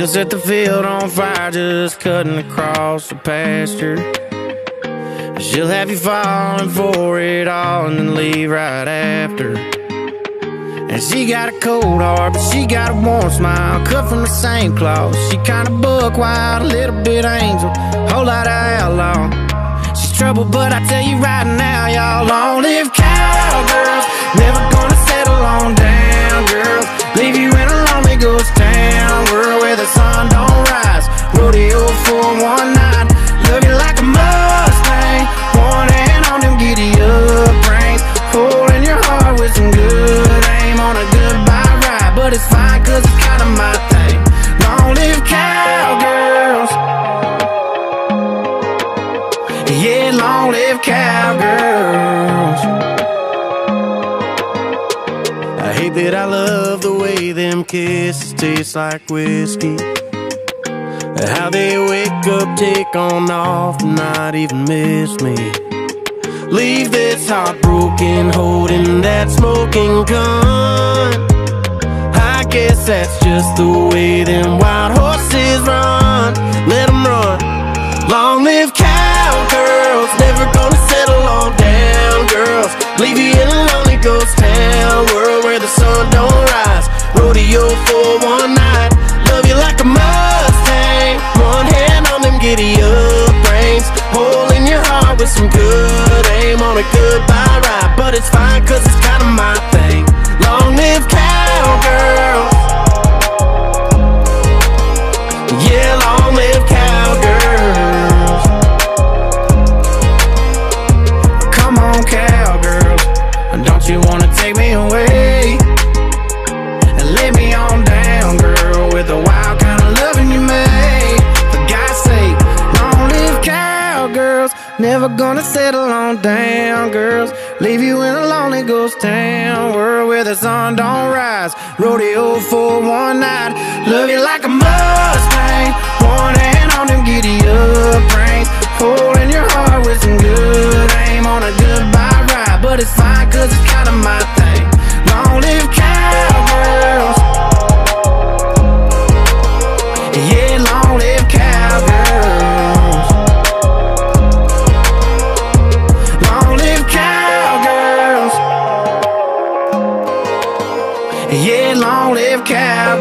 She'll set the field on fire just cutting across the pasture. She'll have you falling for it all and then leave right after. And she got a cold heart, but she got a warm smile, cut from the same cloth. She kinda buck wild, a little bit angel, whole lot of outlaw. She's trouble, but I tell you right now, y'all long live cowgirls. Never gonna settle on down, girls. Leave you in a lonely ghost town, world sun don't rise. Rodeo for one night, love you like a Mustang. Hand on them giddy up reins, holding your heart with some good aim on a goodbye ride. But it's fine, cause it's kinda my thing. Long live cowgirls. Yeah, long live cowgirls. I hate that I love them kisses taste like whiskey. How they wake up, take on off, not even miss me. Leave this heartbroken, holding that smoking gun. I guess that's just the way them a goodbye ride. But it's fine, cause it's kinda my thing. Long live cowgirls. Yeah, long live cowgirls. Come on, cowgirls. Don't you wanna take me away? Never gonna settle on down, girls. Leave you in a lonely ghost town, world where the sun don't rise. Rodeo for one night, love you like a Mustang. One hand on them giddy up reins, holding your heart with some good aim on a goodbye ride. But it's fine, cause it's kinda my Yeah, long live cowgirls.